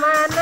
man.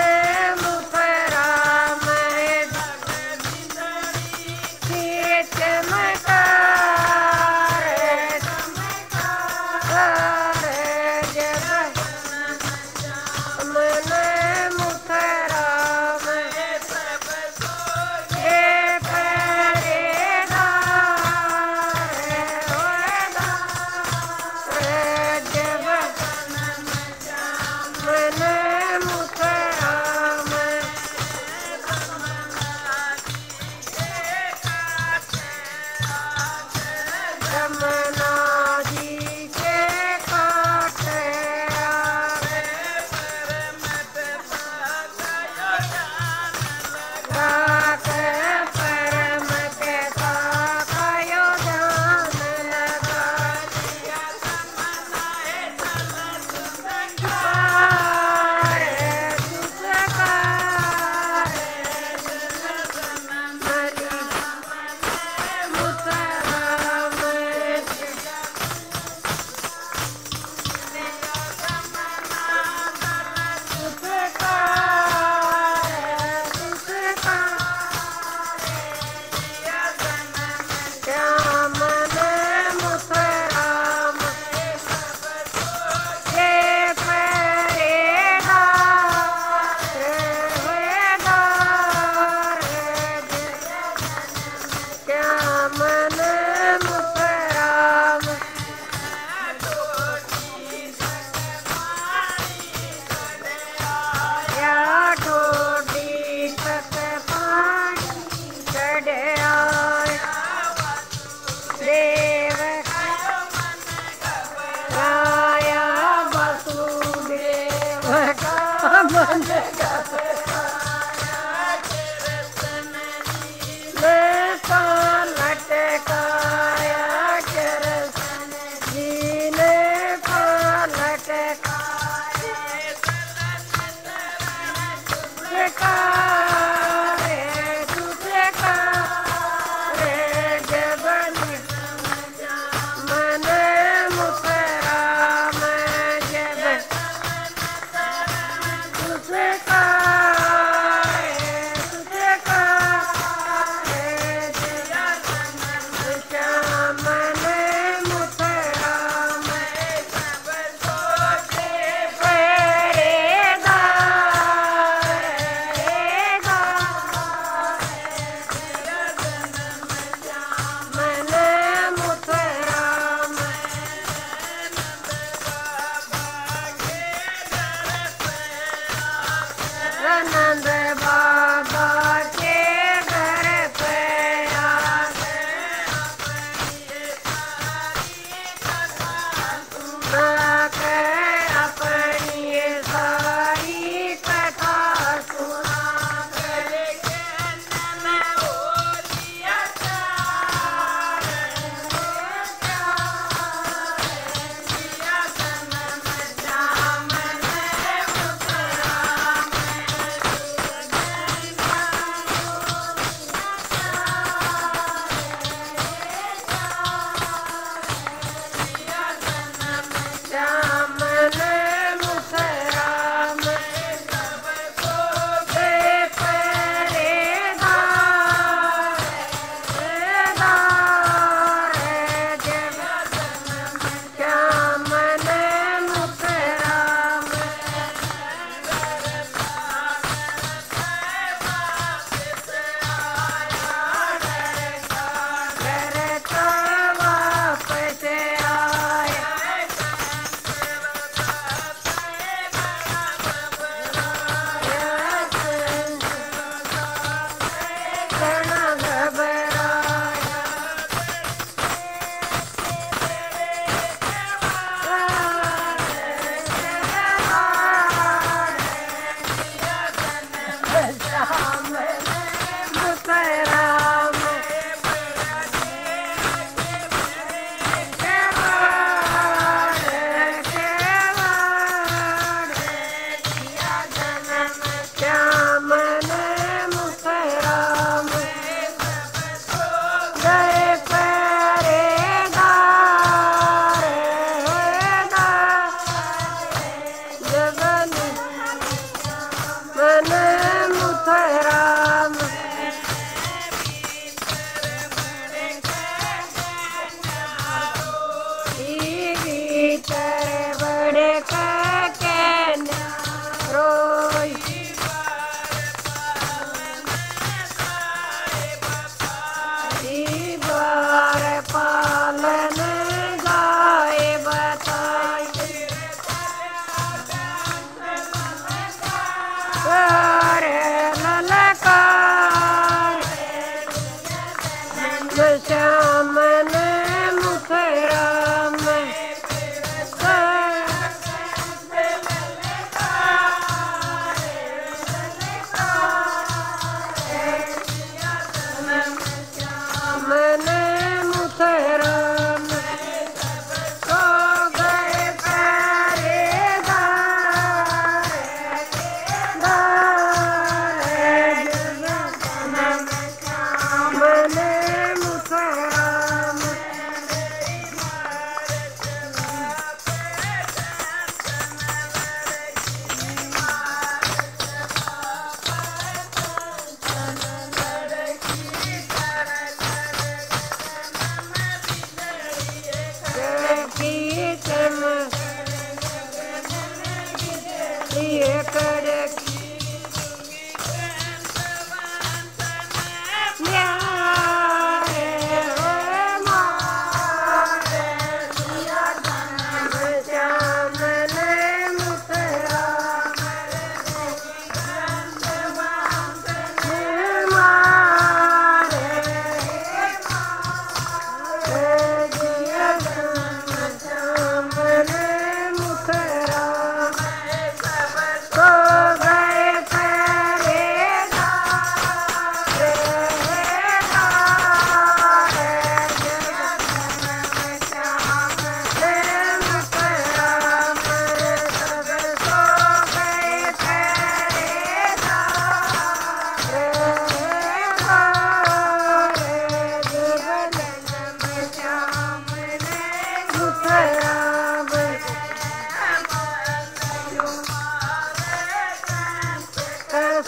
Yeah!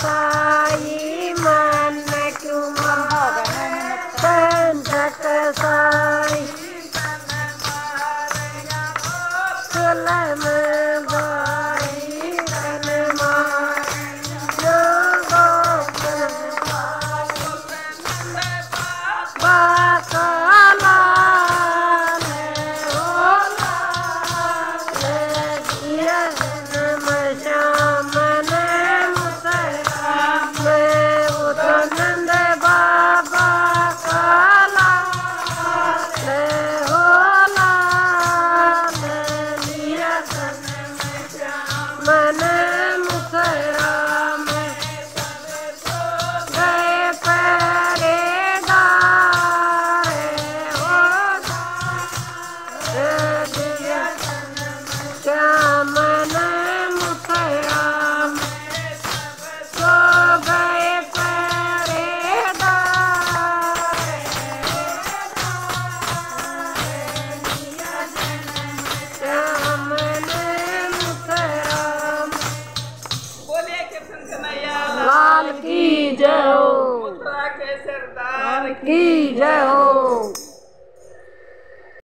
Bye. Mama.